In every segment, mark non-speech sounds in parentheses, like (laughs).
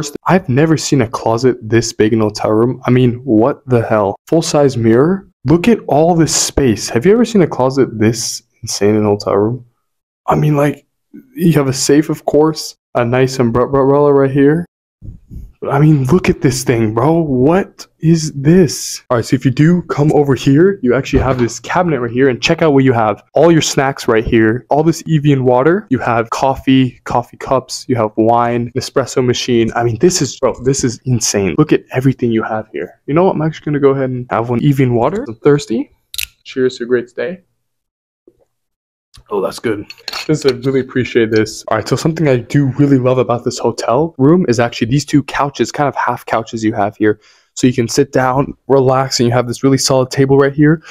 First, I've never seen a closet this big in a hotel room. I mean, what the hell? Full size mirror? Look at all this space. Have you ever seen a closet this insane in a hotel room? I mean, like, you have a safe, of course, a nice umbrella right here. I mean, look at this thing, bro. What is this? All right, so if you do come over here, you actually have this cabinet right here and check out what you have. All your snacks right here. All this Evian water. You have coffee, coffee cups. You have wine, espresso machine. I mean, this is, bro, this is insane. Look at everything you have here. You know what? I'm actually going to go ahead and have one Evian water. I'm thirsty. Cheers to a great stay. Oh, that's good. Just I really appreciate this. All right, so something I do really love about this hotel room is actually these two couches, kind of half couches you have here. So you can sit down, relax, and you have this really solid table right here,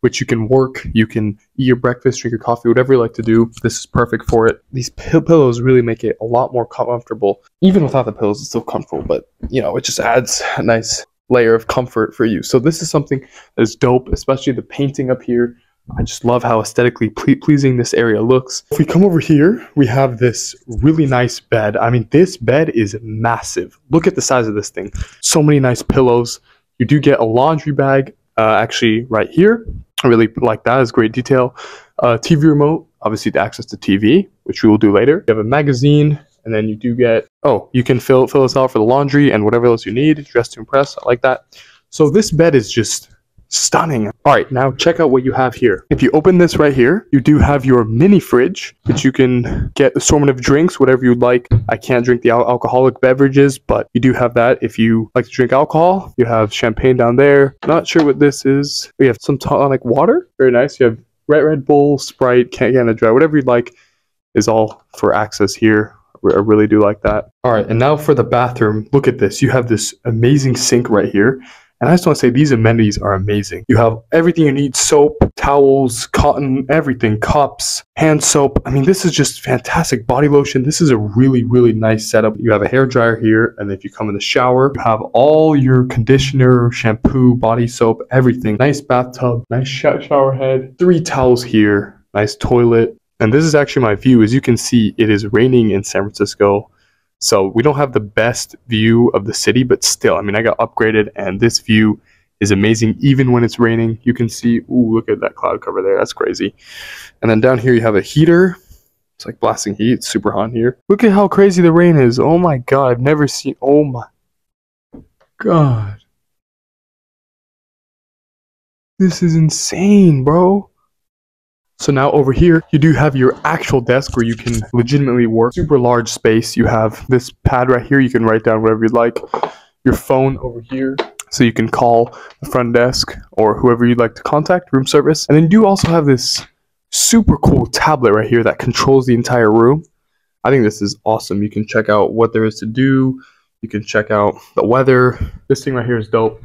which you can work, you can eat your breakfast, drink your coffee, whatever you like to do. This is perfect for it. These pillows really make it a lot more comfortable. Even without the pillows, it's still comfortable, but you know, it just adds a nice layer of comfort for you. So this is something that's dope, especially the painting up here I just love how aesthetically ple pleasing this area looks. If we come over here, we have this really nice bed. I mean, this bed is massive. Look at the size of this thing. So many nice pillows. You do get a laundry bag uh, actually right here. I really like that. It's great detail. Uh, TV remote, obviously to access the TV, which we will do later. You have a magazine, and then you do get, oh, you can fill, fill this out for the laundry and whatever else you need. Dress to impress. I like that. So this bed is just Stunning. All right, now check out what you have here. If you open this right here, you do have your mini fridge, which you can get assortment of drinks, whatever you'd like. I can't drink the al alcoholic beverages, but you do have that. If you like to drink alcohol, you have champagne down there. Not sure what this is. We have some tonic water. Very nice. You have Red Red Bull, Sprite, Canada Dry, whatever you'd like is all for access here. I really do like that. All right, and now for the bathroom. Look at this. You have this amazing sink right here. And I just want to say these amenities are amazing. You have everything you need soap, towels, cotton, everything, cups, hand soap. I mean, this is just fantastic. Body lotion. This is a really, really nice setup. You have a hair dryer here. And if you come in the shower, you have all your conditioner, shampoo, body soap, everything. Nice bathtub, nice shower head, three towels here, nice toilet. And this is actually my view. As you can see, it is raining in San Francisco. So we don't have the best view of the city, but still, I mean, I got upgraded and this view is amazing. Even when it's raining, you can see, ooh, look at that cloud cover there. That's crazy. And then down here, you have a heater. It's like blasting heat. It's super hot here. Look at how crazy the rain is. Oh my God. I've never seen, oh my God. This is insane, bro. So now over here, you do have your actual desk where you can legitimately work. Super large space. You have this pad right here. You can write down whatever you'd like. Your phone over here. So you can call the front desk or whoever you'd like to contact, room service. And then you also have this super cool tablet right here that controls the entire room. I think this is awesome. You can check out what there is to do. You can check out the weather. This thing right here is dope.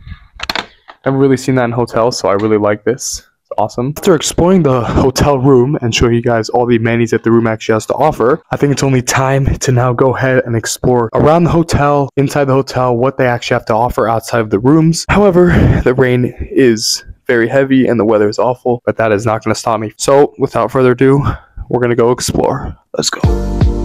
I've really seen that in hotels, so I really like this awesome. After exploring the hotel room and showing you guys all the amenities that the room actually has to offer, I think it's only time to now go ahead and explore around the hotel, inside the hotel, what they actually have to offer outside of the rooms. However, the rain is very heavy and the weather is awful, but that is not going to stop me. So without further ado, we're going to go explore. Let's go.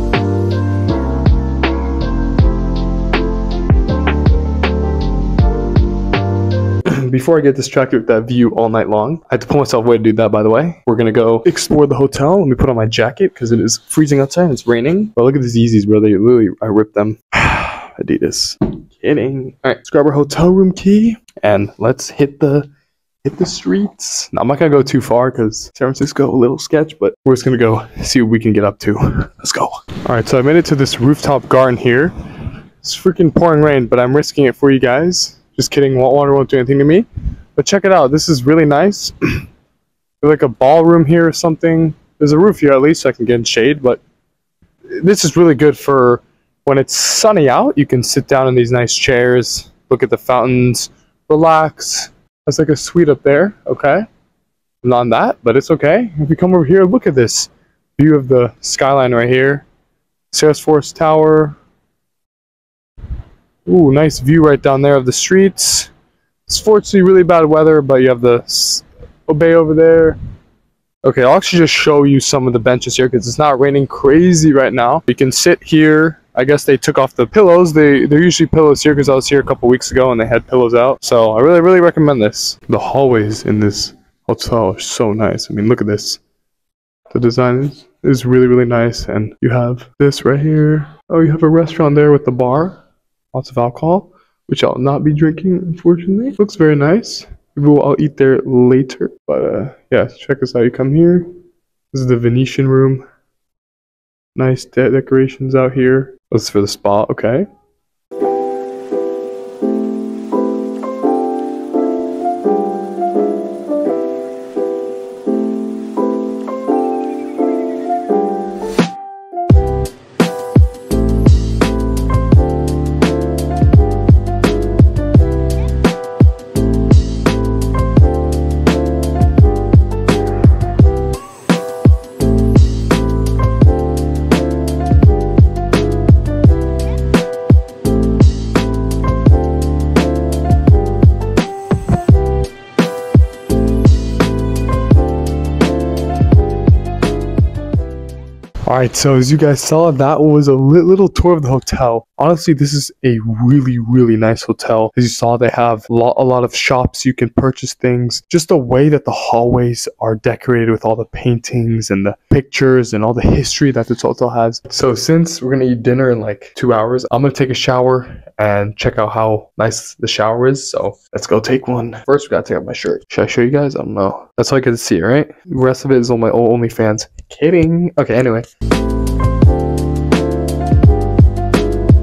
Before I get distracted with that view all night long, I had to pull myself away to do that, by the way. We're gonna go explore the hotel. Let me put on my jacket because it is freezing outside and it's raining. But look at these Yeezys, bro. They literally, I ripped them. (sighs) Adidas. Kidding. All right, let's grab our hotel room key and let's hit the hit the streets. Now, I'm not gonna go too far because San Francisco a little sketch, but we're just gonna go see what we can get up to. (laughs) Let's go. All right, so I made it to this rooftop garden here. It's freaking pouring rain, but I'm risking it for you guys. Just kidding, water won't do anything to me. But check it out, this is really nice. (clears throat) like a ballroom here or something. There's a roof here at least so I can get in shade, but this is really good for when it's sunny out. You can sit down in these nice chairs, look at the fountains, relax. That's like a suite up there, okay? Not that, but it's okay. If you come over here, look at this view of the skyline right here. Salesforce Tower, Ooh, nice view right down there of the streets. It's fortunately really bad weather, but you have the bay over there. Okay, I'll actually just show you some of the benches here because it's not raining crazy right now. You can sit here I guess they took off the pillows. They they're usually pillows here because I was here a couple weeks ago and they had pillows out. So I really really recommend this. The hallways in this hotel are so nice. I mean, look at this. The design is, is really really nice, and you have this right here. Oh, you have a restaurant there with the bar, lots of alcohol, which I'll not be drinking unfortunately. Looks very nice. Maybe I'll eat there later. But uh, yeah, check this out. You come here. This is the Venetian room. Nice de decorations out here. This is for the spa, okay. So as you guys saw, that was a little tour of the hotel. Honestly, this is a really, really nice hotel. As you saw, they have a lot, a lot of shops you can purchase things. Just the way that the hallways are decorated with all the paintings and the pictures and all the history that this hotel has. So since we're to eat dinner in like two hours, I'm to take a shower and check out how nice the shower is. So let's go take one. First, we got to take off my shirt. Should I show you guys? I don't know. That's all I to see, right? The rest of it is on my OnlyFans. Kidding. Okay, anyway.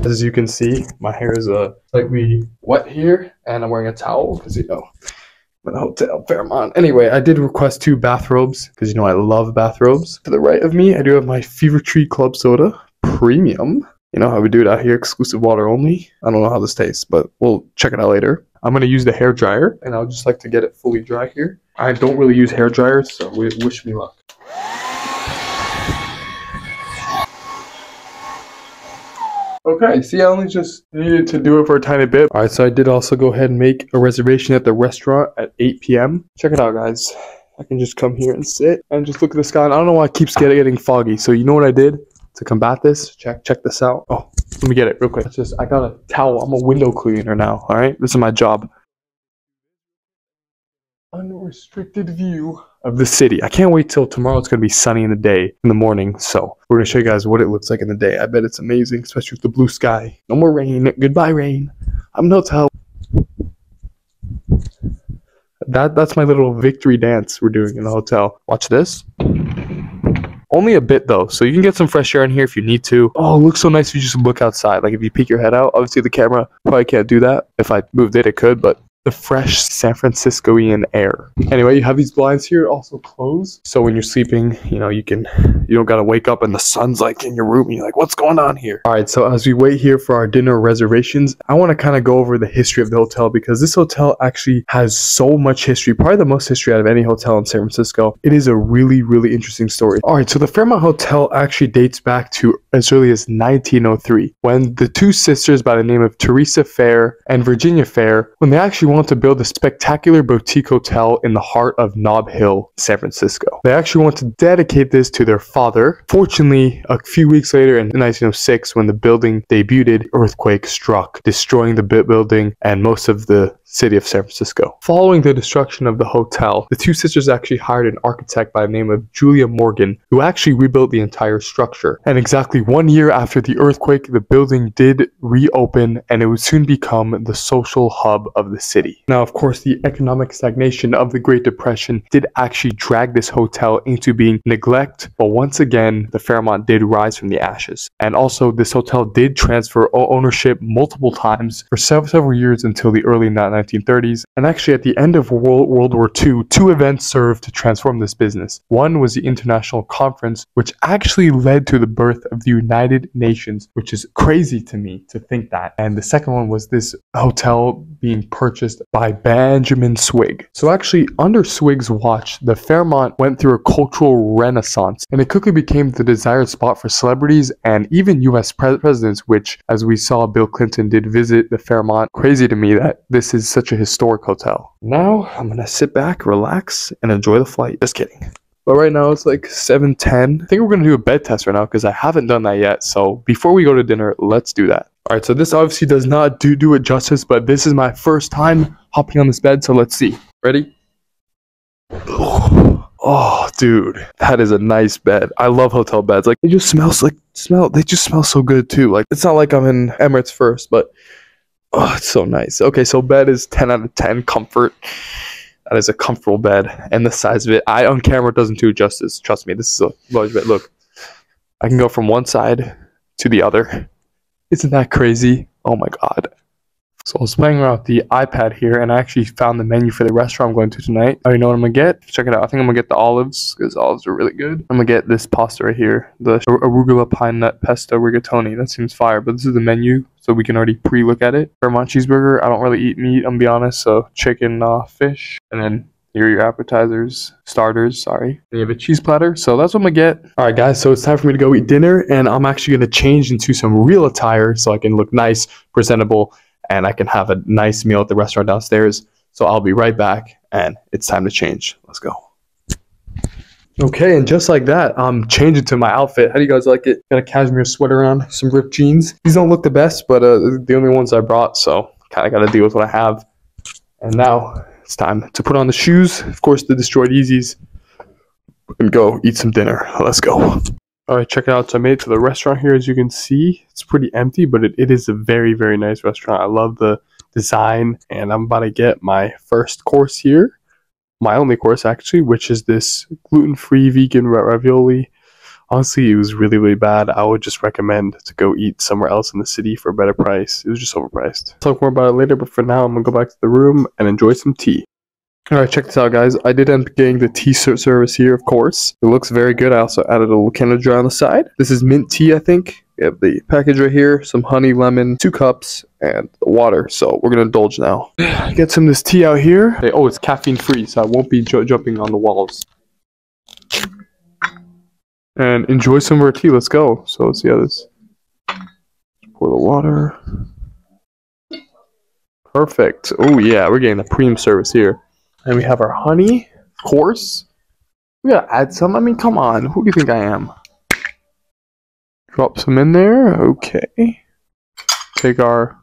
As you can see, my hair is uh, slightly wet here, and I'm wearing a towel because, you know, I'm in a hotel, Fairmont. Anyway, I did request two bathrobes because, you know, I love bathrobes. To the right of me, I do have my Fever Tree Club Soda Premium. You know how we do it out here, exclusive water only. I don't know how this tastes, but we'll check it out later. I'm going to use the hair dryer, and I'll just like to get it fully dry here. I don't really use hair dryers, so wish me luck. Okay, see, I only just needed to do it for a tiny bit. All right, so I did also go ahead and make a reservation at the restaurant at 8 p.m. Check it out, guys. I can just come here and sit and just look at the sky. And I don't know why it keeps getting, getting foggy. So you know what I did to combat this? Check check this out. Oh, let me get it real quick. It's just I got a towel. I'm a window cleaner now. All right, this is my job. Unrestricted view of the city. I can't wait till tomorrow. It's going to be sunny in the day, in the morning. So we're going to show you guys what it looks like in the day. I bet it's amazing, especially with the blue sky. No more rain. Goodbye, rain. I'm no tell. That that's my little victory dance we're doing in the hotel. Watch this. Only a bit though, so you can get some fresh air in here if you need to. Oh, it looks so nice if you just look outside. Like if you peek your head out, obviously the camera probably can't do that. If I moved it, it could, but the fresh San Franciscoian air. Anyway, you have these blinds here also close. So when you're sleeping, you know, you can, you don't gotta wake up and the sun's like in your room and you're like, what's going on here? All right, so as we wait here for our dinner reservations, I wanna kind of go over the history of the hotel because this hotel actually has so much history, probably the most history out of any hotel in San Francisco. It is a really, really interesting story. All right, so the Fairmont Hotel actually dates back to as early as 1903 when the two sisters by the name of Teresa Fair and Virginia Fair, when they actually to build a spectacular boutique hotel in the heart of Nob Hill, San Francisco. They actually want to dedicate this to their father. Fortunately, a few weeks later in 1906, when the building debuted, earthquake struck, destroying the building and most of the city of San Francisco. Following the destruction of the hotel, the two sisters actually hired an architect by the name of Julia Morgan, who actually rebuilt the entire structure. And exactly one year after the earthquake, the building did reopen and it would soon become the social hub of the city. Now, of course, the economic stagnation of the Great Depression did actually drag this hotel into being neglect, but once again, the Fairmont did rise from the ashes. And also, this hotel did transfer ownership multiple times for several years until the early 90s 1930s, and actually at the end of World, World War II, two events served to transform this business. One was the International Conference, which actually led to the birth of the United Nations, which is crazy to me to think that. And the second one was this hotel being purchased by Benjamin Swig. So actually, under Swig's watch, the Fairmont went through a cultural renaissance, and it quickly became the desired spot for celebrities and even US pre presidents, which, as we saw, Bill Clinton did visit the Fairmont. Crazy to me that this is such a historic hotel. Now I'm gonna sit back, relax, and enjoy the flight. Just kidding. But right now it's like 7:10. I think we're gonna do a bed test right now because I haven't done that yet. So before we go to dinner, let's do that. All right. So this obviously does not do do it justice, but this is my first time hopping on this bed. So let's see. Ready? (sighs) Oh, dude, that is a nice bed. I love hotel beds. Like it just smells like smell. They just smell so good too. Like it's not like I'm in Emirates first, but oh, it's so nice. Okay, so bed is 10 out of 10 comfort. That is a comfortable bed, and the size of it, I on camera doesn't do justice. Trust me, this is a large bed. Look, I can go from one side to the other. Isn't that crazy? Oh my god. So I was playing around with the iPad here, and I actually found the menu for the restaurant I'm going to tonight. I already know what I'm gonna get. Check it out. I think I'm gonna get the olives because olives are really good. I'm gonna get this pasta right here, the arugula pine nut pesto rigatoni. That seems fire, but this is the menu, so we can already pre-look at it. Vermont cheeseburger. I don't really eat meat. I'm gonna be honest. So chicken, uh, fish, and then here are your appetizers, starters, sorry. You have a cheese platter. So that's what I'm gonna get. All right, guys. So it's time for me to go eat dinner, and I'm actually gonna change into some real attire so I can look nice, presentable, and I can have a nice meal at the restaurant downstairs. So I'll be right back and it's time to change. Let's go. Okay, and just like that, I'm changing to my outfit. How do you guys like it? Got a cashmere sweater on, some ripped jeans. These don't look the best, but uh, the only ones I brought, so kind of got to deal with what I have. And now it's time to put on the shoes, of course, the destroyed Yeezys, and go eat some dinner. Let's go. All right, check it out. So I made it to the restaurant here. As you can see, it's pretty empty, but it, it is a very, very nice restaurant. I love the design, and I'm about to get my first course here. My only course, actually, which is this gluten-free vegan ravioli. Honestly, it was really, really bad. I would just recommend to go eat somewhere else in the city for a better price. It was just overpriced. Talk more about it later, but for now, I'm going to go back to the room and enjoy some tea. Alright, check this out guys. I did end up getting the tea service here, of course. It looks very good. I also added a little Canada Dry on the side. This is mint tea, I think. We have the package right here, some honey, lemon, two cups, and water. So we're gonna indulge now. (sighs) Get some of this tea out here. Hey, oh, it's caffeine free, so I won't be jumping on the walls. And enjoy some of our tea. Let's go. So let's see how this. Pour the water. Perfect. Oh yeah, we're getting the premium service here. And we have our honey, of course. We gotta add some. I mean, come on. Who do you think I am? Drop some in there. Okay. Take our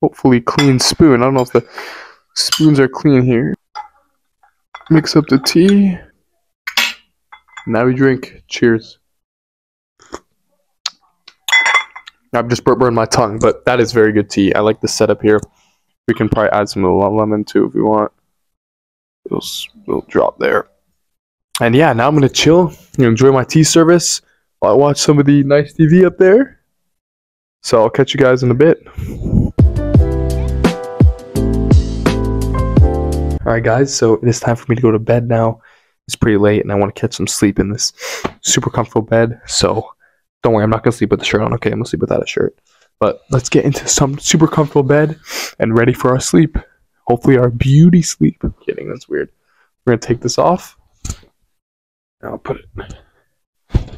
hopefully clean spoon. I don't know if the spoons are clean here. Mix up the tea. Now we drink. Cheers. I've just burned my tongue, but that is very good tea. I like the setup here. We can probably add some lemon too if we want it'll, it'll drop there. And yeah, now I'm gonna chill, you enjoy my tea service while I watch some of the nice TV up there. So I'll catch you guys in a bit. Alright guys, so it is time for me to go to bed now. It's pretty late and I want to catch some sleep in this super comfortable bed. So don't worry, I'm not gonna sleep with the shirt on, okay? I'm gonna sleep without a shirt. But let's get into some super comfortable bed and ready for our sleep. Hopefully our beauty sleep. I'm kidding, that's weird. We're gonna take this off. Now I'll put it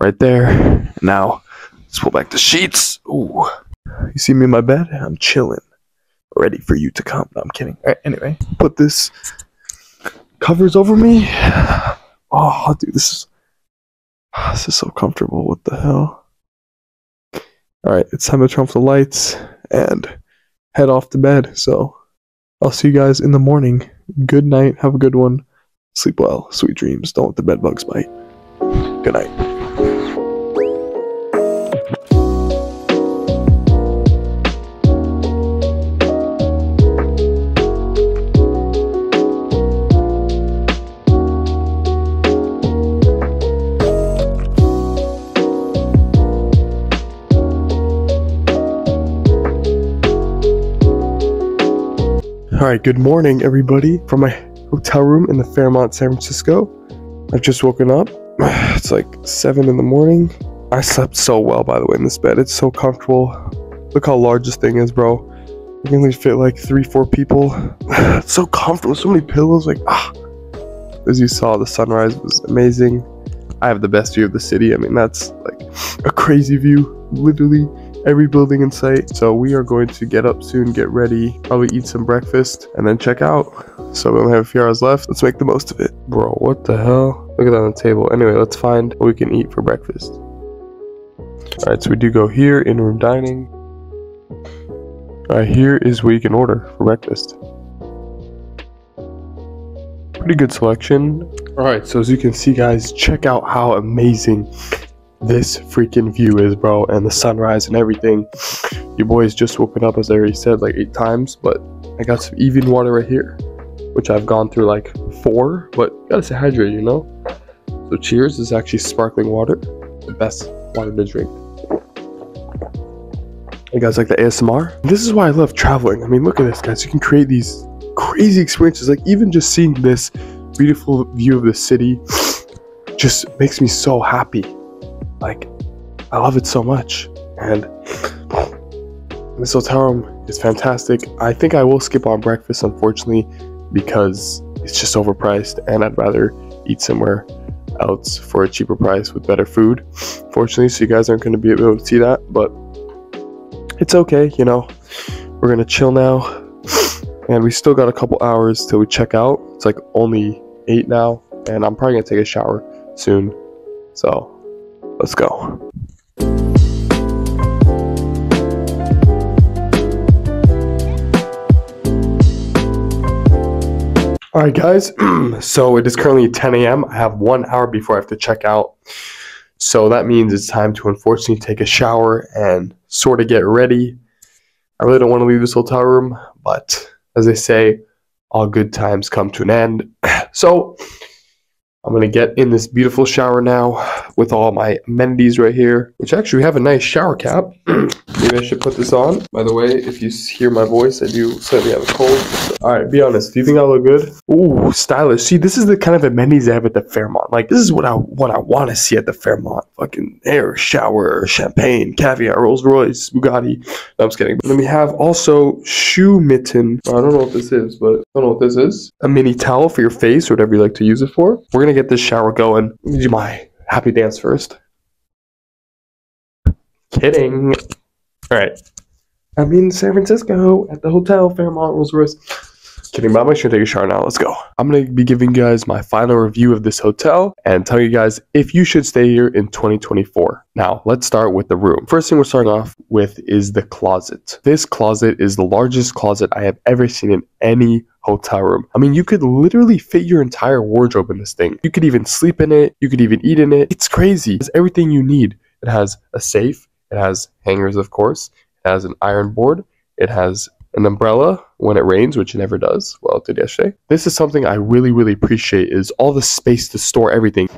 right there. Now let's pull back the sheets. Ooh. You see me in my bed? I'm chilling. Ready for you to come. No, I'm kidding. Alright, anyway, put this covers over me. Oh dude, this is this is so comfortable. What the hell? Alright, it's time to turn off the lights and head off to bed. So I'll see you guys in the morning. Good night. Have a good one. Sleep well. Sweet dreams. Don't let the bed bugs bite. Good night. All right, good morning, everybody, from my hotel room in the Fairmont, San Francisco. I've just woken up. (sighs) It's like 7 in the morning. I slept so well, by the way, in this bed. It's so comfortable. Look how large this thing is, bro. You can only fit like three, four people. (sighs) it's so comfortable. So many pillows. Like, ah. As you saw, the sunrise was amazing. I have the best view of the city. I mean, that's like (sighs) a crazy view, literally every building in sight. So we are going to get up soon, get ready, probably eat some breakfast, and then check out. So we only have a few hours left. Let's make the most of it. Bro, what the hell? Look at that on the table. Anyway, let's find what we can eat for breakfast. Alright, so we do go here, in-room dining. Alright, here is what you can order for breakfast. Pretty good selection. Alright, so as you can see guys, check out how amazing this freaking view is, bro, and the sunrise and everything. Your boy's just woken up, as I already said, like eight times, but I got some Evian water right here, which I've gone through like four, but gotta stay hydrated, you know? So cheers, this is actually sparkling water, the best water to drink. You guys like the ASMR? This is why I love traveling. I mean, look at this, guys. You can create these crazy experiences. Like, even just seeing this beautiful view of the city just makes me so happy. Like, I love it so much. And this hotel room is fantastic. I think I will skip on breakfast, unfortunately, because it's just overpriced and I'd rather eat somewhere else for a cheaper price with better food. Fortunately, so you guys aren't going to be able to see that, but it's okay, you know. We're going to chill now. And we still got a couple hours till we check out. It's like only 8 now, and I'm probably going to take a shower soon. So, let's go. All right, guys. (clears throat) so it is currently 10 a.m. I have one hour before I have to check out. So that means it's time to unfortunately take a shower and sort of get ready. I really don't want to leave this hotel room, but as they say, all good times come to an end. (clears throat) So I'm going to get in this beautiful shower now with all my amenities right here, which actually we have a nice shower cap. (clears throat) Maybe I should put this on. By the way, if you hear my voice, I do slightly have a cold. All right, be honest. Do you think I look good? Ooh, stylish. See, this is the kind of amenities I have at the Fairmont. Like, this is what I what I want to see at the Fairmont. Fucking air, shower, champagne, caviar, Rolls Royce, Bugatti. No, I'm just kidding. Then we have also shoe mitten. I don't know what this is, but I don't know what this is. A mini towel for your face or whatever you like to use it for. We're gonna get this shower going. Do my happy dance first. Kidding. All right. I'm in San Francisco at the Hotel Fairmont Rolls Royce. Kidding, but I'm actually gonna take a shower now. Let's go. I'm gonna be giving you guys my final review of this hotel and tell you guys if you should stay here in 2024. Now, let's start with the room. First thing we're starting off with is the closet. This closet is the largest closet I have ever seen in any hotel room. I mean, you could literally fit your entire wardrobe in this thing. You could even sleep in it. You could even eat in it. It's crazy. It's everything you need. It has a safe. It has hangers, of course. It has an iron board. It has an umbrella when it rains, which it never does. Well, it did yesterday. This is something I really, really appreciate is all the space to store everything.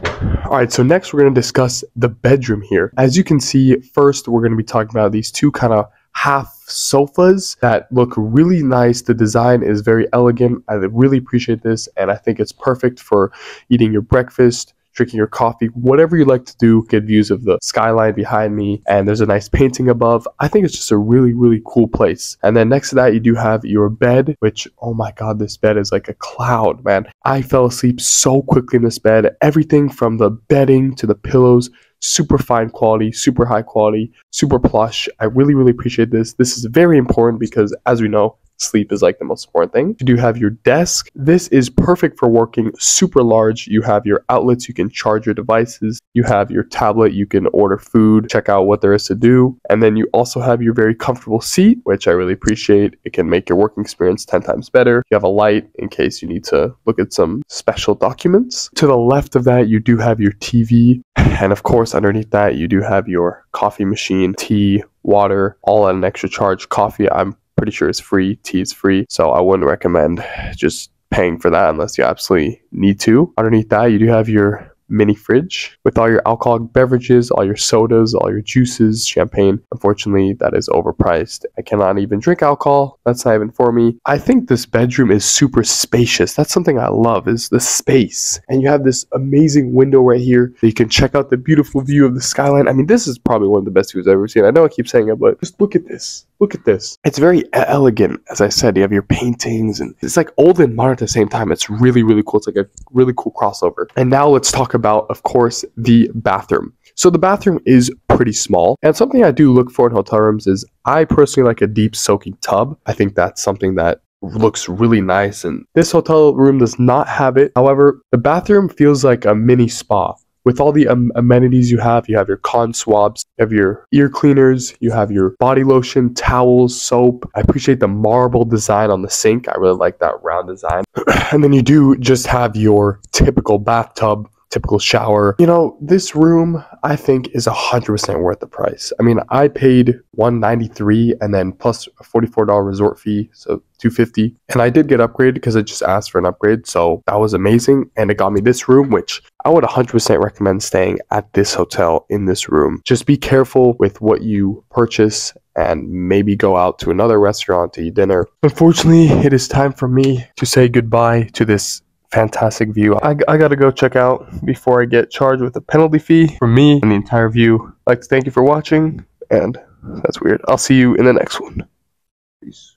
All right, so next we're going to discuss the bedroom here. As you can see, first we're going to be talking about these two kind of half sofas that look really nice. The design is very elegant. I really appreciate this, and I think it's perfect for eating your breakfast, drinking your coffee, whatever you like to do. Get views of the skyline behind me, and there's a nice painting above. I think it's just a really, really cool place. And then next to that, you do have your bed, which, oh my god, this bed is like a cloud, man. I fell asleep so quickly in this bed. Everything from the bedding to the pillows super fine quality, super high quality, super plush. I really, really appreciate this. This is very important because, as we know, sleep is like the most important thing. You do have your desk. This is perfect for working super large. You have your outlets, you can charge your devices. You have your tablet, you can order food, check out what there is to do. And then you also have your very comfortable seat, which I really appreciate. It can make your working experience 10 times better. You have a light in case you need to look at some special documents. To the left of that, you do have your TV. And of course, underneath that, you do have your coffee machine, tea, water, all at an extra charge. Coffee, I'm pretty sure it's free. Tea is free. So I wouldn't recommend just paying for that unless you absolutely need to. Underneath that, you do have your mini fridge with all your alcoholic beverages, all your sodas, all your juices, champagne. Unfortunately, that is overpriced. I cannot even drink alcohol. That's not even for me. I think this bedroom is super spacious. That's something I love is the space. And you have this amazing window right here that you can check out the beautiful view of the skyline. I mean, this is probably one of the best views I've ever seen. I know I keep saying it, but just look at this. Look at this. It's very elegant, as I said. You have your paintings, and it's like old and modern at the same time. It's really, really cool. It's like a really cool crossover. And now let's talk about, of course, the bathroom. So the bathroom is pretty small, and something I do look for in hotel rooms is I personally like a deep soaking tub. I think that's something that looks really nice and this hotel room does not have it. However, the bathroom feels like a mini spa with all the um, amenities you have, you have your con swabs, you have your ear cleaners, you have your body lotion, towels, soap. I appreciate the marble design on the sink. I really like that round design. (clears throat) and then you do just have your typical bathtub typical shower. You know, this room I think is 100% worth the price. I mean, I paid 193 and then plus a $44 resort fee, so 250. And I did get upgraded because I just asked for an upgrade, so that was amazing and it got me this room which I would 100% recommend staying at this hotel in this room. Just be careful with what you purchase and maybe go out to another restaurant to eat dinner. Unfortunately, it is time for me to say goodbye to this fantastic view. I, I gotta go check out before I get charged with a penalty fee for me and the entire view. Like thank you for watching, and that's weird. I'll see you in the next one. Peace.